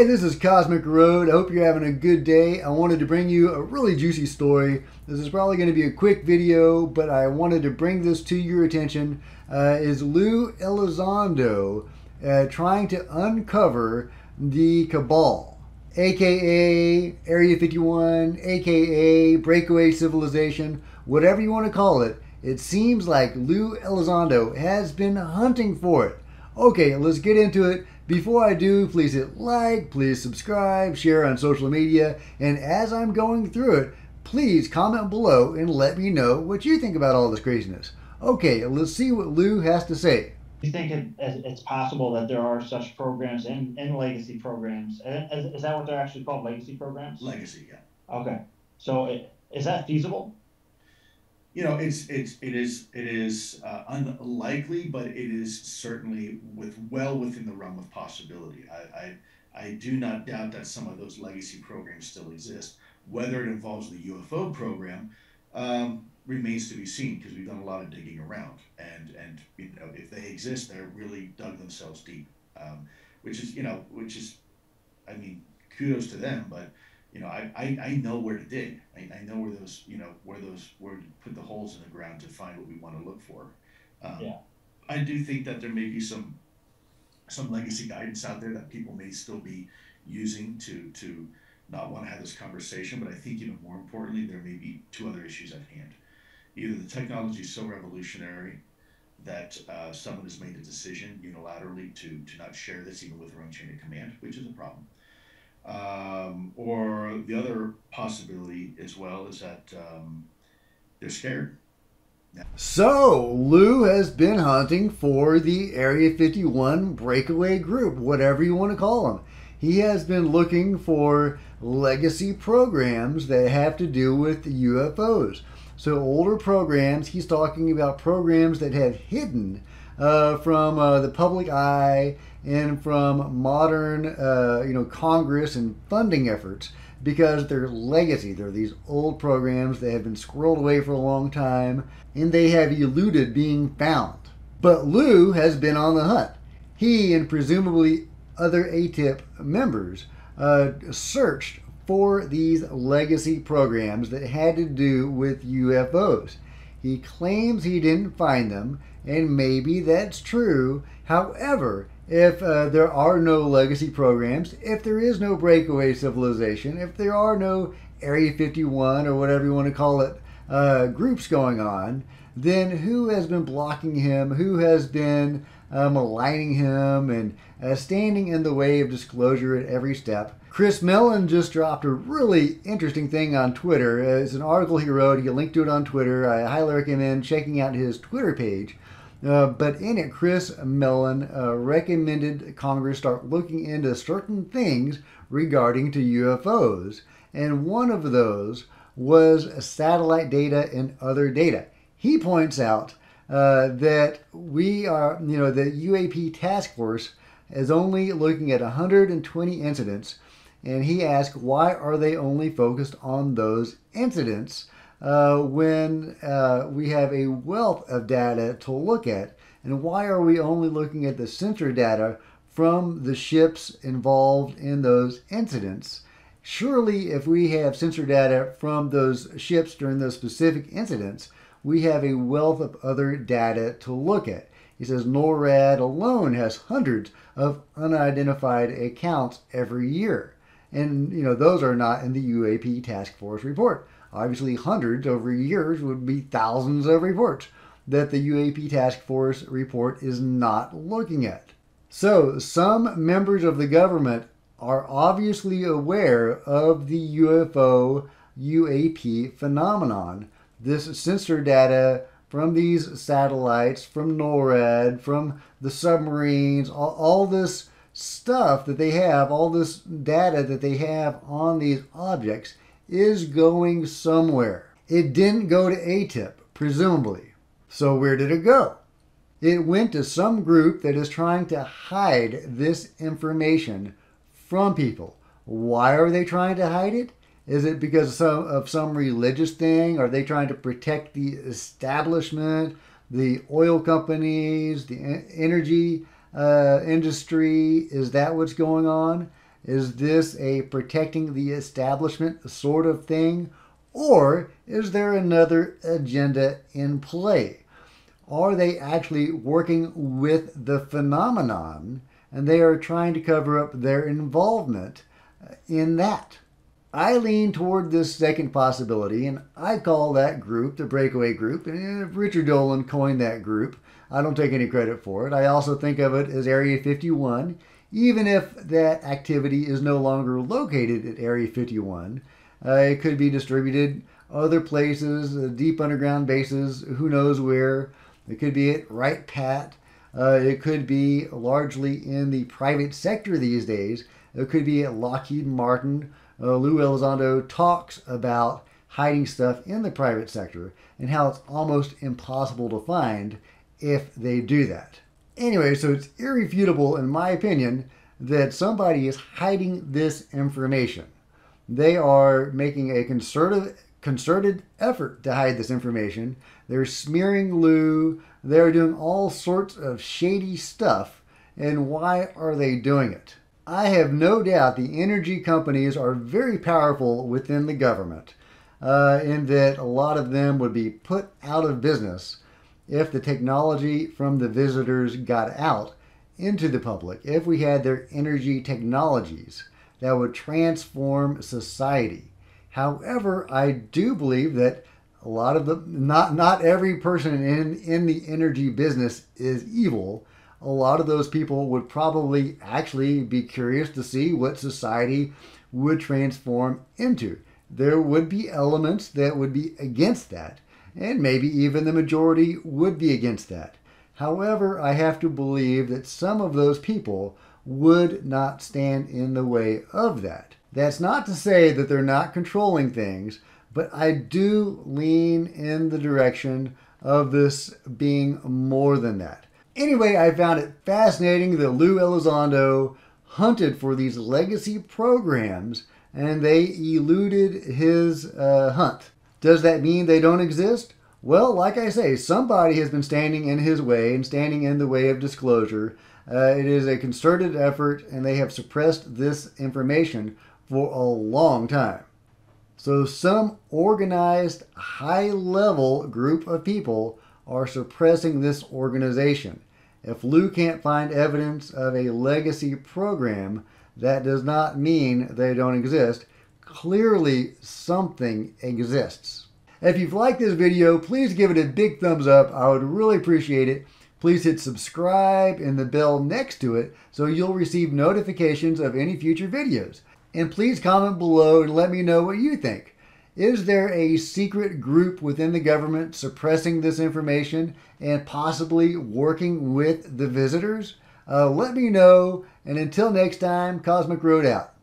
Hey, this is Cosmic Road. I hope you're having a good day. I wanted to bring you a really juicy story. This is probably going to be a quick video, but I wanted to bring this to your attention. Uh, is Lue Elizondo uh, trying to uncover the cabal, aka Area 51, aka Breakaway Civilization, whatever you want to call it. It seems like Lue Elizondo has been hunting for it. Okay, let's get into it. Before I do, please hit like, please subscribe, share on social media, and as I'm going through it, please comment below and let me know what you think about all this craziness. Okay, let's see what Lue has to say. Do you think it, it's possible that there are such programs and, in legacy programs? Is, is that what they're actually called, legacy programs? Legacy, yeah. Okay, so it, is that feasible? You know, it's it's it is it is uh, unlikely, but it is certainly with well within the realm of possibility. I, I I do not doubt that some of those legacy programs still exist. Whether it involves the UFO program um, remains to be seen because we've done a lot of digging around, and and you know if they exist, they're really dug themselves deep, um, which is you know which is, I mean, kudos to them, but you know, I, I, I know where to dig. I, I know where those, you know, where those, where to put the holes in the ground to find what we want to look for. Um, yeah. I do think that there may be some, some legacy guidance out there that people may still be using to, to not want to have this conversation. But I think even more importantly, there may be two other issues at hand. Either the technology is so revolutionary that uh, someone has made a decision unilaterally to, to not share this even with their own chain of command, which is a problem um, or the other possibility as well is that um, they're scared. So, Lue has been hunting for the Area 51 breakaway group, whatever you want to call them. He has been looking for legacy programs that have to do with UFOs. So, older programs, he's talking about programs that have hidden uh, from uh, the public eye and from modern, uh, you know, Congress and funding efforts because they're legacy. They're these old programs that have been squirreled away for a long time and they have eluded being found. But Lue has been on the hunt. He and presumably other AATIP members uh, searched for these legacy programs that had to do with UFOs. He claims he didn't find them, and maybe that's true. However, if uh, there are no legacy programs, if there is no breakaway civilization, if there are no Area 51 or whatever you want to call it uh, groups going on, then who has been blocking him? Who has been uh, maligning him and uh, standing in the way of disclosure at every step? Chris Mellon just dropped a really interesting thing on Twitter. It's an article he wrote. He linked to it on Twitter. I highly recommend checking out his Twitter page uh, but in it, Chris Mellon uh, recommended Congress start looking into certain things regarding to UFOs, and one of those was satellite data and other data. He points out uh, that we are, you know, the UAP task force is only looking at 120 incidents, and he asked why are they only focused on those incidents uh, when uh, we have a wealth of data to look at? And why are we only looking at the sensor data from the ships involved in those incidents? Surely, if we have sensor data from those ships during those specific incidents, we have a wealth of other data to look at. He says NORAD alone has hundreds of unidentified accounts every year. And, you know, those are not in the UAP task force report. Obviously, hundreds over years would be thousands of reports that the UAP Task Force report is not looking at. So, some members of the government are obviously aware of the UFO UAP phenomenon. This sensor data from these satellites, from NORAD, from the submarines, all, all this stuff that they have, all this data that they have on these objects is going somewhere. It didn't go to AATIP, presumably. So where did it go? It went to some group that is trying to hide this information from people. Why are they trying to hide it? Is it because of some, of some religious thing? Are they trying to protect the establishment, the oil companies, the energy uh, industry? Is that what's going on? Is this a protecting the establishment sort of thing? Or is there another agenda in play? Are they actually working with the phenomenon and they are trying to cover up their involvement in that? I lean toward this second possibility, and I call that group the Breakaway Group. And if Richard Dolan coined that group, I don't take any credit for it. I also think of it as Area 51, even if that activity is no longer located at Area 51. Uh, it could be distributed other places, uh, deep underground bases, who knows where. It could be at Wright Pat. Uh, it could be largely in the private sector these days. It could be at Lockheed Martin uh, Lue Elizondo talks about hiding stuff in the private sector and how it's almost impossible to find if they do that. Anyway, so it's irrefutable, in my opinion, that somebody is hiding this information. They are making a concerted, concerted effort to hide this information. They're smearing Lue. They're doing all sorts of shady stuff. And why are they doing it? I have no doubt the energy companies are very powerful within the government, uh, in that a lot of them would be put out of business if the technology from the visitors got out into the public, if we had their energy technologies that would transform society. However, I do believe that a lot of the not not every person in in the energy business is evil a lot of those people would probably actually be curious to see what society would transform into. There would be elements that would be against that, and maybe even the majority would be against that. However, I have to believe that some of those people would not stand in the way of that. That's not to say that they're not controlling things, but I do lean in the direction of this being more than that. Anyway, I found it fascinating that Lue Elizondo hunted for these legacy programs and they eluded his uh, hunt. Does that mean they don't exist? Well, like I say, somebody has been standing in his way and standing in the way of disclosure. Uh, it is a concerted effort, and they have suppressed this information for a long time. So, some organized, high level group of people are suppressing this organization. If Lue can't find evidence of a legacy program, that does not mean they don't exist. Clearly, something exists. If you've liked this video, please give it a big thumbs up. I would really appreciate it. Please hit subscribe and the bell next to it so you'll receive notifications of any future videos. And please comment below and let me know what you think. Is there a secret group within the government suppressing this information and possibly working with the visitors? Uh, let me know. And until next time, Cosmic Road out.